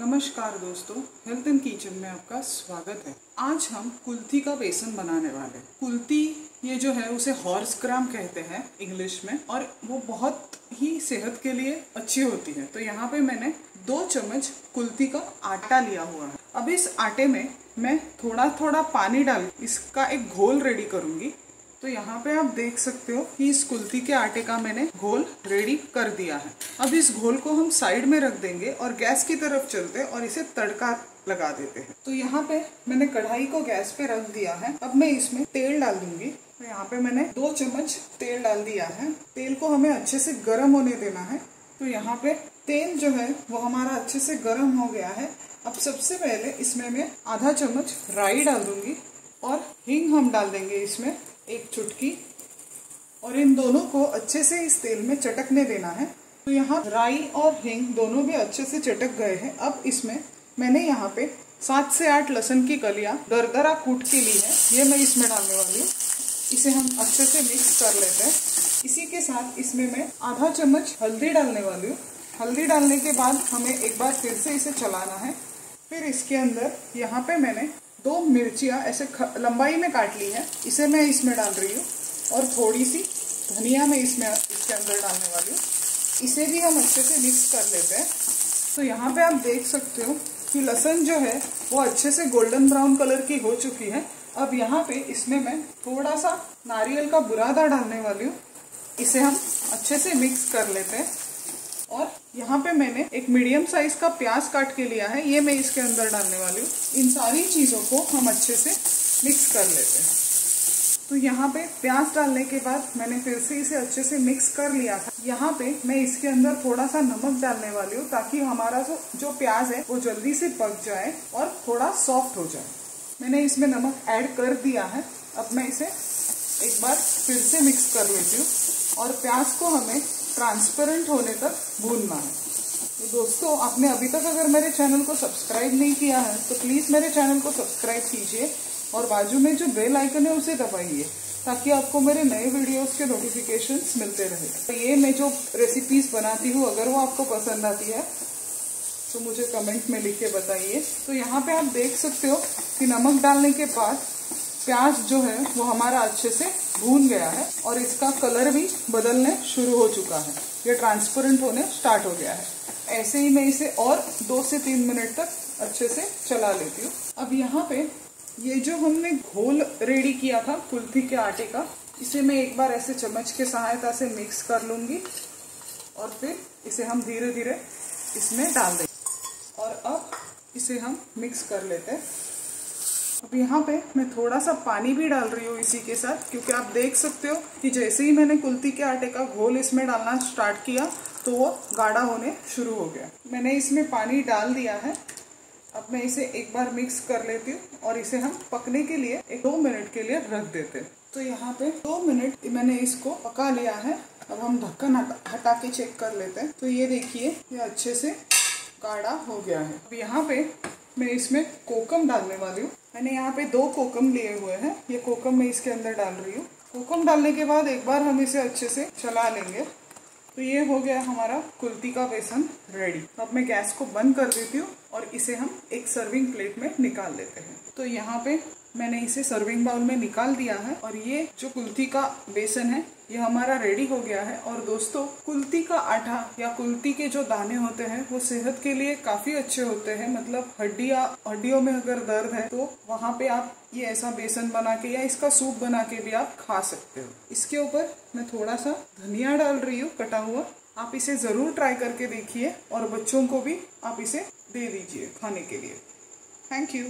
नमस्कार दोस्तों, health and kitchen में आपका स्वागत है। आज हम कुल्थी का बेसन बनाने वाले हैं। कुल्थी, ये जो है उसे हॉर्स ग्राम कहते हैं इंग्लिश में, और वो बहुत ही सेहत के लिए अच्छी होती है। तो यहाँ पे मैंने दो चम्मच कुल्थी का आटा लिया हुआ है। अब इस आटे में मैं थोड़ा थोड़ा पानी डाल, इसका एक घोल रेडी करूँगी। तो यहाँ पे आप देख सकते हो कि इस कुल्ती के आटे का मैंने घोल रेडी कर दिया है। अब इस घोल को हम साइड में रख देंगे और गैस की तरफ़ चलते हैं और इसे तड़का लगा देते हैं। तो यहाँ पे मैंने कढ़ाई को गैस पे रख दिया है। अब मैं इसमें तेल डाल दूँगी। तो यहाँ पे मैंने दो चम्मच तेल डाल दिया है। तेल को हमें अच्छे से गर्म होने देना है। तो यहाँ पे तेल जो है, वो हमारा अच्छे से गर्म हो गया है। अब सबसे पहले इसमें मैं आधा चम्मच राई डाल दूँगी और हिंग हम डाल देंगे इसमें। एक चुटकी और इन दोनों को अच्छे से इस तेल में चटकने देना है। तो यहाँ राई और हिंग दोनों भी अच्छे से चटक गए हैं। अब इसमें मैंने यहाँ पे सात से आठ लहसन की कलियाँ दरदरा कूट के ली है। ये मैं इसमें डालने वाली हूँ। इसे हम अच्छे से मिक्स कर लेते हैं। इसी के साथ इसमें मैं आधा चम्मच हल्दी डालने वाली हूँ। हल्दी डालने के बाद हमें एक बार फिर से इसे चलाना है। फिर इसके अंदर यहाँ पे मैंने दो मिर्चियाँ ऐसे लंबाई में काट ली है, इसे मैं इसमें डाल रही हूँ और थोड़ी सी धनिया मैं इसमें, इसके अंदर डालने वाली हूँ। इसे भी हम अच्छे से मिक्स कर लेते हैं। तो यहाँ पे आप देख सकते हो कि लहसन जो है, वो अच्छे से गोल्डन ब्राउन कलर की हो चुकी है। अब यहाँ पे इसमें मैं थोड़ा सा नारियल का बुरादा डालने वाली हूँ। इसे हम अच्छे से मिक्स कर लेते हैं। और यहाँ पे मैंने एक मीडियम साइज़ का प्याज काट के लिया है। ये मैं इसके अंदर डालने वाली हूँ। इन सारी चीज़ों को हम अच्छे से मिक्स कर लेते हैं। तो यहाँ पे प्याज डालने के बाद मैंने फिर से इसे अच्छे से मिक्स कर लिया था। यहाँ पे मैं इसके अंदर थोड़ा सा नमक डालने वाली हूँ ताकि हमारा जो जो प्याज है, वो जल्दी से पक जाए और थोड़ा सॉफ्ट हो जाए। मैंने इसमें नमक ऐड कर दिया है। अब मैं इसे एक बार फिर से मिक्स कर लेती हूँ। और प्याज को हमें ट्रांसपेरेंट होने तक भूनना है तो दोस्तों, आपने अभी तक अगर मेरे चैनल को सब्सक्राइब नहीं किया है तो प्लीज़ मेरे चैनल को सब्सक्राइब कीजिए और बाजू में जो बेल आइकन है, उसे दबाइए, ताकि आपको मेरे नए वीडियोस के नोटिफिकेशंस मिलते रहे। तो ये मैं जो रेसिपीज़ बनाती हूँ, अगर वो आपको पसंद आती है तो मुझे कमेंट में लिख के बताइए। तो यहाँ पे आप देख सकते हो कि नमक डालने के बाद प्याज जो है, वो हमारा अच्छे से भून गया है और इसका कलर भी बदलने शुरू हो चुका है। ये ट्रांसपेरेंट होने स्टार्ट हो गया है। ऐसे ही मैं इसे और दो से तीन मिनट तक अच्छे से चला लेती हूँ। अब यहाँ पे ये जो हमने घोल रेडी किया था, कुल्फी के आटे का, इसे मैं एक बार ऐसे चम्मच के सहायता से मिक्स कर लूँगी और फिर इसे हम धीरे धीरे इसमें डाल देंगे। और अब इसे हम मिक्स कर लेते हैं। अब यहाँ पे मैं थोड़ा सा पानी भी डाल रही हूँ इसी के साथ, क्योंकि आप देख सकते हो कि जैसे ही मैंने कुल्ती के आटे का घोल इसमें डालना स्टार्ट किया तो वो गाढ़ा होने शुरू हो गया। मैंने इसमें पानी डाल दिया है। अब मैं इसे एक बार मिक्स कर लेती हूँ और इसे हम पकने के लिए एक दो मिनट के लिए रख देते हैं। तो यहाँ पे दो मिनट मैंने इसको पका लिया है। अब हम ढक्कन हटा के चेक कर लेते हैं। तो ये देखिए, ये अच्छे से गाढ़ा हो गया है। अब यहाँ पे मैं इसमें कोकम डालने वाली हूँ। मैंने यहाँ पे दो कोकम लिए हुए हैं। ये कोकम मैं इसके अंदर डाल रही हूँ। कोकम डालने के बाद एक बार हम इसे अच्छे से चला लेंगे। तो ये हो गया हमारा कुल्ती का बेसन रेडी तो अब मैं गैस को बंद कर देती हूँ और इसे हम एक सर्विंग प्लेट में निकाल लेते हैं। तो यहाँ पे मैंने इसे सर्विंग बाउल में निकाल दिया है और ये जो कुल्ती का बेसन है, ये हमारा रेडी हो गया है। और दोस्तों कुल्ती का आटा या कुल्ती के जो दाने होते हैं, वो सेहत के लिए काफ़ी अच्छे होते हैं। मतलब हड्डिया, हड्डियों में अगर दर्द है तो वहाँ पे आप ये ऐसा बेसन बना के या इसका सूप बना के भी आप खा सकते हो। इसके ऊपर मैं थोड़ा सा धनिया डाल रही हूँ, कटा हुआ। आप इसे ज़रूर ट्राई करके देखिए और बच्चों को भी आप इसे दे दीजिए खाने के लिए। Thank you